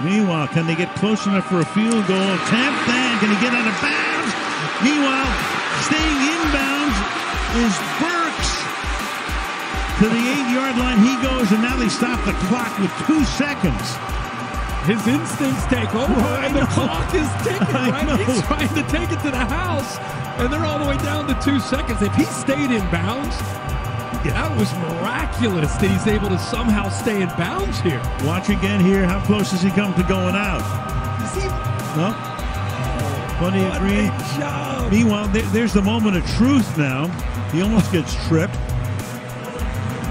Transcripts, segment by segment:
Meanwhile, can they get close enough for a field goal attempt? And can he get out of bounds? Meanwhile, staying inbounds is Burks. To the eight-yard line he goes, and now they stop the clock with two seconds. His instincts take over, I and the clock is ticking. Right? He's trying to take it to the house, and they're all the way down to two seconds. If he stayed in bounds, that was miraculous that he's able to somehow stay in bounds here. Watch again here. How close does he come to going out? See, No. Plenty of green. Meanwhile, there, there's the moment of truth now. He almost gets tripped.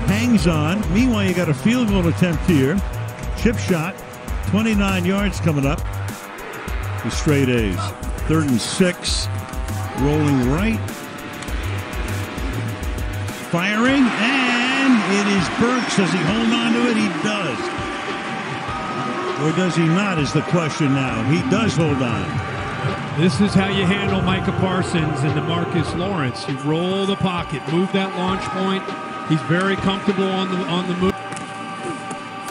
Hangs on. Meanwhile, you got a field goal attempt here. Chip shot. 29 yards coming up. The straight A's. Third and six. Rolling right. Firing. And it is Burks. Does he hold on to it? He does. Or does he not is the question now. He does hold on. This is how you handle Micah Parsons and Demarcus Lawrence. You roll the pocket, move that launch point. He's very comfortable on the on the move.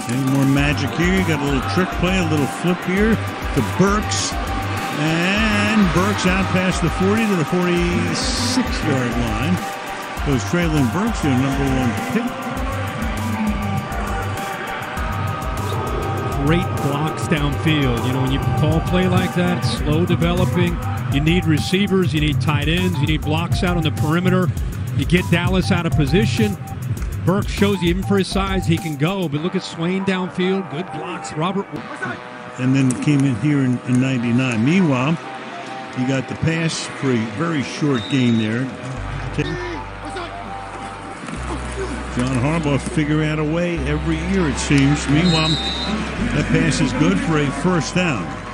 Any more magic here? You got a little trick play, a little flip here to Burks. And Burks out past the 40 to the 46 yard line. Goes trailing Burks, your number one pick. Great blocks downfield. You know, when you call play like that, slow developing. You need receivers, you need tight ends, you need blocks out on the perimeter. You get Dallas out of position. Burks shows you, even for his size, he can go. But look at Swain downfield. Good blocks. Robert And then came in here in, in 99. Meanwhile, you got the pass for a very short game there. John Harbaugh figuring out a way every year, it seems. Meanwhile, that pass is good for a first down.